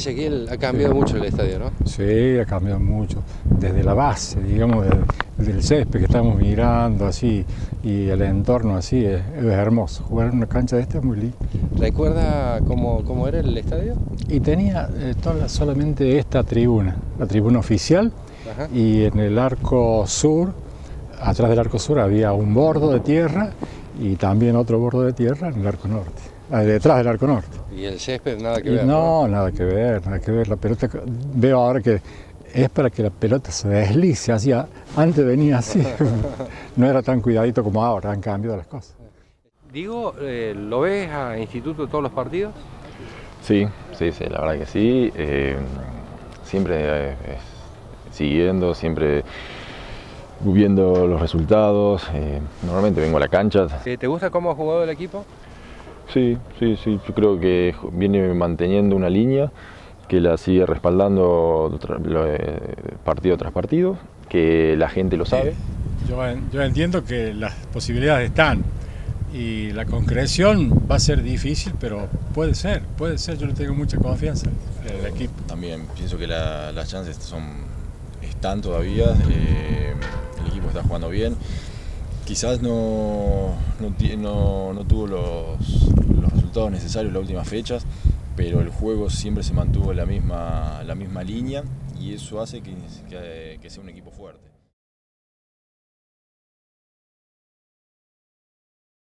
Ezequiel, ha cambiado mucho el estadio, ¿no? Sí, ha cambiado mucho. Desde la base, digamos, del, césped que estamos mirando así y el entorno así, es, es hermoso. Jugar en una cancha de esta es muy lindo. ¿Recuerda cómo, cómo era el estadio? Y tenía eh, toda- solamente esta tribuna, la tribuna oficial, Ajá. y en el arco sur, atrás del arco sur había un bordo de tierra y también otro bordo de tierra en el arco norte, ah, detrás del arco norte. Y el césped, nada que ver. no, nada que ver, nada que ver. La pelota, veo ahora que es para que la pelota se deslice hacia, antes venía así, no era tan cuidadito como ahora, han cambiado las cosas. Digo, eh, ¿lo ves a Instituto todos los partidos? Sí, sí, sí, la verdad que sí. Eh, siempre eh, es- siguiendo, siempre viendo los resultados. eh, normalmente vengo a la cancha. ¿Te gusta cómo ha jugado el equipo? Sí, sí, sí. Yo creo que viene manteniendo una línea que la sigue respaldando eh, partido tras partido, que la gente lo sabe. Yo, en- yo entiendo que las posibilidades están y la concreción va a ser difícil, pero puede ser, puede ser, yo le tengo mucha confianza en el equipo. También pienso que la- las chances son, están todavía, eh, el equipo está jugando bien. Quizás no, no, no- no tuvo los resultados necesarios las últimas fechas, pero el juego siempre se mantuvo en la misma, la misma línea y eso hace que- que sea un equipo fuerte.